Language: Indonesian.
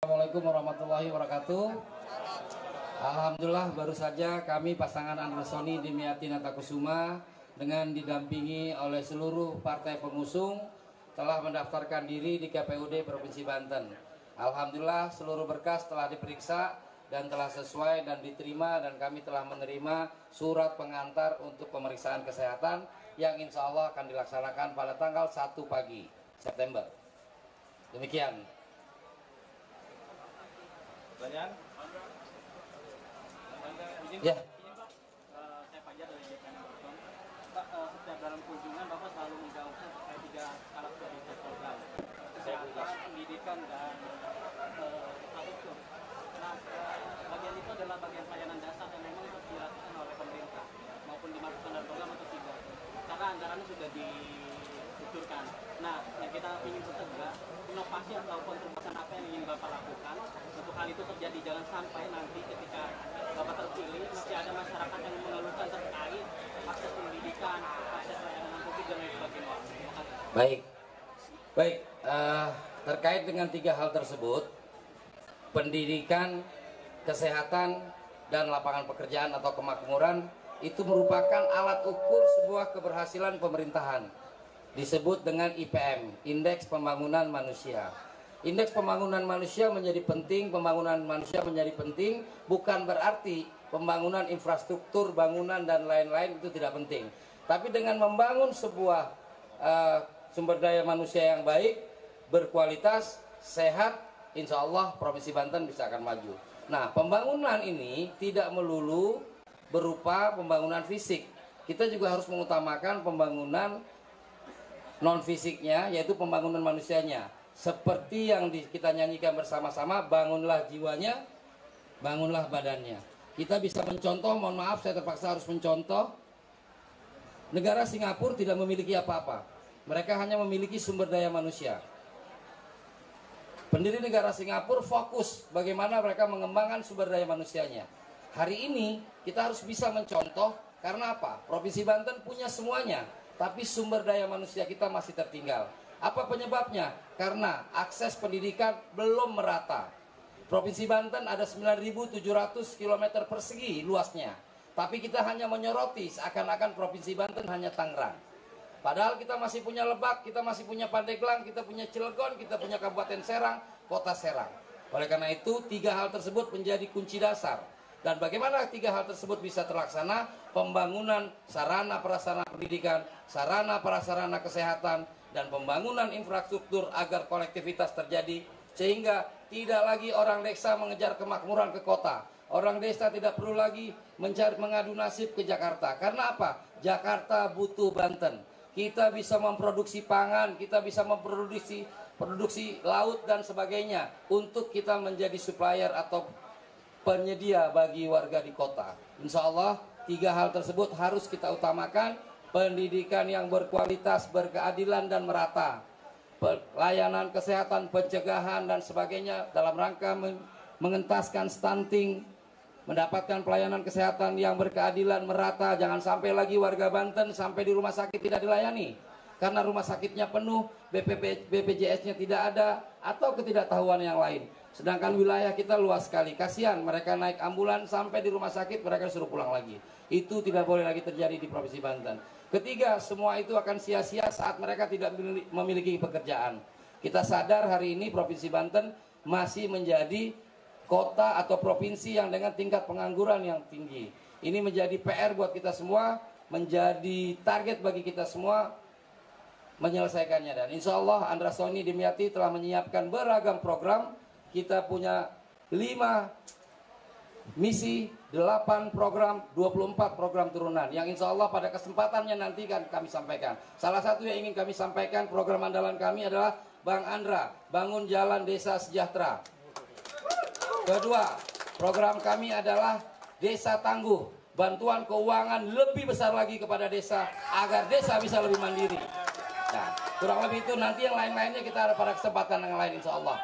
Assalamualaikum warahmatullahi wabarakatuh. Alhamdulillah baru saja kami pasangan Androsoni Dimiati Natakusuma dengan didampingi oleh seluruh partai pengusung telah mendaftarkan diri di KPUD Provinsi Banten. Alhamdulillah seluruh berkas telah diperiksa dan telah sesuai dan diterima dan kami telah menerima surat pengantar untuk pemeriksaan kesehatan yang insya Allah akan dilaksanakan pada tanggal 1 pagi September. Demikian. Pertanyaan? Ya. Eh, saya Fajar dari Bogor. Pak, eh, setiap dalam kunjungan Bapak selalu menjawabnya terkait tiga prioritas program kesehatan, pendidikan, dan infrastruktur. Nah, eh, bagian itu adalah bagian pelayanan dasar yang memang harus dilakukan oleh pemerintah maupun dimasukkan dalam program atau tidak. Karena anggarannya sudah dikucurkan. Nah, yang kita ingin segera inovasi ataupun terobosan apa yang ingin Bapak lakukan hal itu terjadi jangan sampai nanti ketika Bapak terpilih masih ada masyarakat yang mengeluhkan terkait akses pendidikan, akses layanan publik dan lain sebagainya. Baik, baik. eh, terkait dengan tiga hal tersebut, pendidikan, kesehatan, dan lapangan pekerjaan atau kemakmuran itu merupakan alat ukur sebuah keberhasilan pemerintahan. Disebut dengan IPM, Indeks Pembangunan Manusia. Indeks pembangunan manusia menjadi penting, pembangunan manusia menjadi penting, bukan berarti pembangunan infrastruktur, bangunan dan lain-lain itu tidak penting. Tapi dengan membangun sebuah eh, sumber daya manusia yang baik, berkualitas, sehat, insya Allah Provinsi Banten bisa akan maju. Nah, pembangunan ini tidak melulu berupa pembangunan fisik. Kita juga harus mengutamakan pembangunan non fisiknya, yaitu pembangunan manusianya. Seperti yang kita nyanyikan bersama-sama, bangunlah jiwanya, bangunlah badannya. Kita bisa mencontoh, mohon maaf saya terpaksa harus mencontoh, negara Singapura tidak memiliki apa-apa. Mereka hanya memiliki sumber daya manusia. Pendiri negara Singapura fokus bagaimana mereka mengembangkan sumber daya manusianya. Hari ini kita harus bisa mencontoh karena apa? Provinsi Banten punya semuanya, tapi sumber daya manusia kita masih tertinggal. Apa penyebabnya? Karena akses pendidikan belum merata. Provinsi Banten ada 9.700 km persegi luasnya. Tapi kita hanya menyoroti seakan-akan Provinsi Banten hanya Tangerang. Padahal kita masih punya Lebak, kita masih punya Pandeglang, kita punya Cilegon, kita punya Kabupaten Serang, Kota Serang. Oleh karena itu, tiga hal tersebut menjadi kunci dasar. Dan bagaimana tiga hal tersebut bisa terlaksana? Pembangunan sarana prasarana pendidikan, sarana prasarana kesehatan, dan pembangunan infrastruktur agar kolektivitas terjadi sehingga tidak lagi orang desa mengejar kemakmuran ke kota. Orang desa tidak perlu lagi mencari mengadu nasib ke Jakarta. Karena apa? Jakarta butuh Banten. Kita bisa memproduksi pangan, kita bisa memproduksi produksi laut dan sebagainya untuk kita menjadi supplier atau penyedia bagi warga di kota. Insya Allah tiga hal tersebut harus kita utamakan pendidikan yang berkualitas, berkeadilan dan merata, pelayanan kesehatan, pencegahan dan sebagainya dalam rangka men- mengentaskan stunting, mendapatkan pelayanan kesehatan yang berkeadilan merata. Jangan sampai lagi warga Banten sampai di rumah sakit tidak dilayani karena rumah sakitnya penuh, BPJS-nya tidak ada atau ketidaktahuan yang lain. Sedangkan wilayah kita luas sekali. Kasihan mereka naik ambulan sampai di rumah sakit mereka suruh pulang lagi. Itu tidak boleh lagi terjadi di Provinsi Banten. Ketiga, semua itu akan sia-sia saat mereka tidak memili- memiliki pekerjaan. Kita sadar hari ini Provinsi Banten masih menjadi kota atau provinsi yang dengan tingkat pengangguran yang tinggi. Ini menjadi PR buat kita semua, menjadi target bagi kita semua menyelesaikannya dan insya Allah Andra Sony Dimyati telah menyiapkan beragam program kita punya 5 misi 8 program 24 program turunan yang insya Allah pada kesempatannya nanti kan kami sampaikan. Salah satu yang ingin kami sampaikan program andalan kami adalah Bang Andra bangun jalan desa sejahtera. Kedua program kami adalah desa tangguh bantuan keuangan lebih besar lagi kepada desa agar desa bisa lebih mandiri. Nah, kurang lebih itu. Nanti yang lain-lainnya kita ada pada kesempatan yang lain insya Allah.